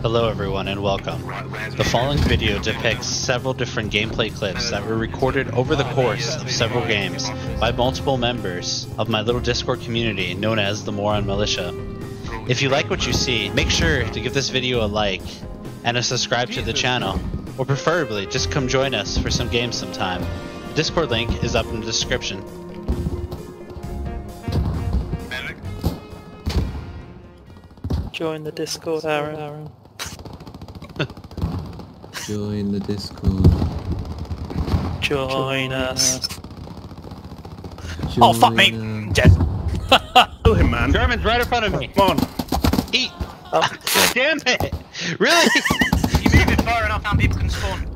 Hello everyone and welcome. The following video depicts several different gameplay clips that were recorded over the course of several games by multiple members of my little Discord community known as the Moron Militia. If you like what you see, make sure to give this video a like and a subscribe to the channel, or preferably just come join us for some games sometime. The Discord link is up in the description. Join the Discord, Aaron. Aaron. Join the Discord. Join us. Oh fuck me! Join us. Dead. Kill him, man. German's right in front of me. Come on. Eat! Oh, Damn it! Really? You move it far enough and people can spawn.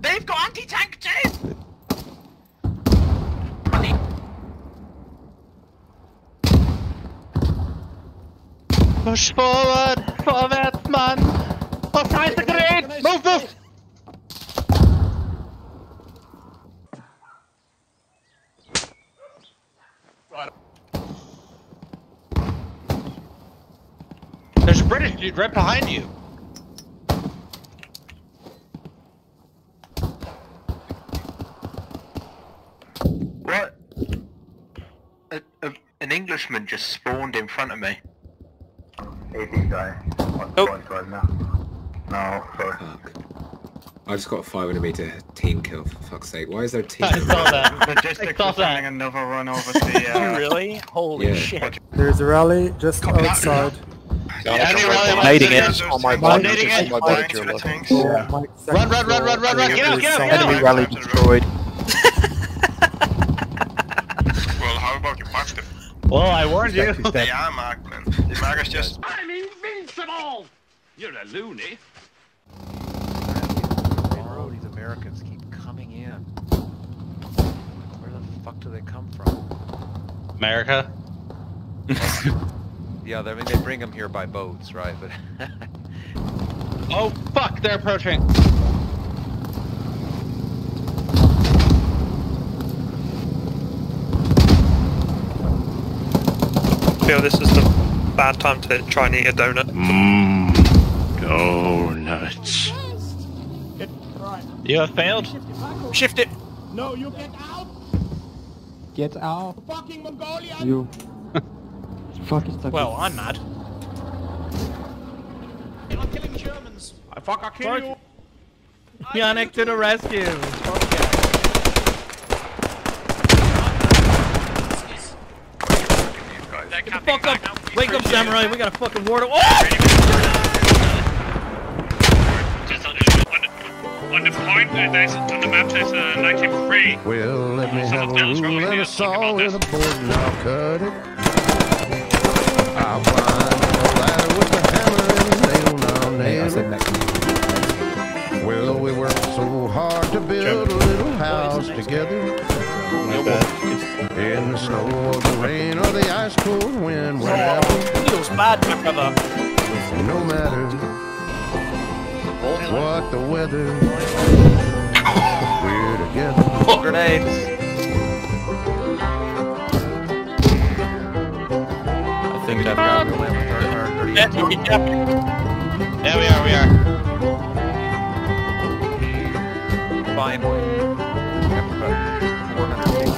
They've got anti-tank too! Push forward! Vorwärts, Mann! Befreit the grenade! Move, move! There's a British dude right behind you. What? A, a, an Englishman just spawned in front of me. 18 guy. Oh. On Nope. point right now. No, sorry. Fuck. I just got a 500 meter team kill for fuck's sake. Why is there a team? I saw that. Logistics saw are sending that. another run over the, uh... really? Holy Yeah. shit. There's a rally just outside. Any rally Nading wants it. to- on my body, Nading it. on my body to the tanks. Yeah. Run, run, run, run, run, run, get out, get out, get out! Enemy rally destroyed. Well, how about you mark them? Well, I warned you. They are marked, man. The mark is just... Bro, these Americans keep coming in. Where the fuck do they come from? America. Yeah, they, I mean, they bring them here by boats, right? But Oh fuck, they're approaching. feel this is the bad time to try and eat a donut. Mmm, Donuts. You have failed. Shift it! No, you get out. Get out. Fucking Mongolian. You. Fuck is that? Well, I'm mad. I'm killing Germans. I fuck I killed you! Yannick to the rescue. Fuck up. Wake up, samurai. We got a fucking water. Oh! On the point, uh, there's, on the map, there's a 93. Well, let me have a Someone else rule over and here a saw about with a board and I'll cut it. I'll find a ladder with a hammer and a nail and I'll Hey, nail it. Well, we worked so hard to build a little house together. In the snow or the rain or the ice cold wind, wherever, Feels bad, my brother. no matter what the weather, we're together. Grenades. I think I've got the limit. Or, or, Yeah, yeah. Yeah, we are, we are. Fine. Everybody. 400 feet.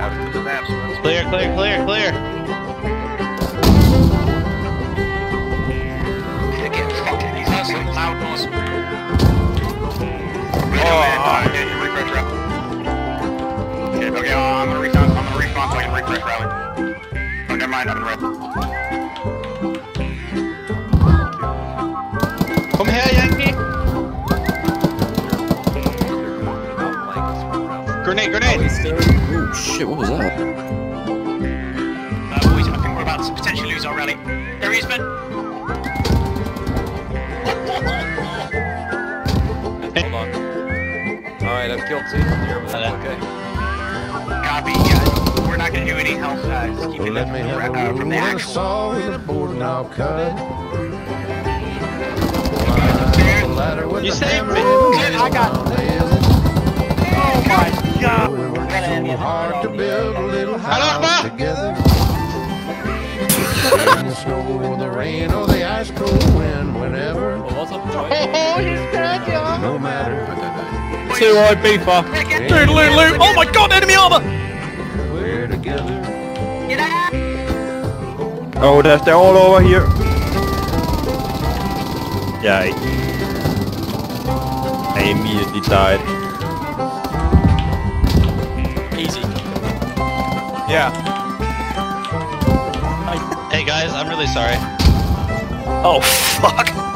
Out into the maps. Clear, clear, clear, clear. Oh. Get your refresh rally. Okay, okay, uh, I'm gonna respawn, I'm gonna respawn so I can refresh rally. Oh, never mind, I'm in red. Come here, Yankee. Grenade, grenade. Oh shit, what was that? Uh, boys, I think we're about to potentially lose our rally. There he is, Ben. Killed two from here, but that's okay. Copy, yeah. We're not gonna do any health, uh, just Well, keeping let me from, have the- a uh, from the actual... saw with a board and I'll cut. Find a You saved me. and a I got- nail and I'll nail it. Oh my god! We worked so hard to build a little house together. In the snow or the rain or the ice cold wind, whenever, What's up, boy? Oh, he's Two-eyed beefer. Dude, loot, loot. Oh my god, enemy armor! we're together. Oh, there's they're all over here. Yeah. I, I immediately died. Easy. Yeah. Hey guys, I'm really sorry. Oh fuck!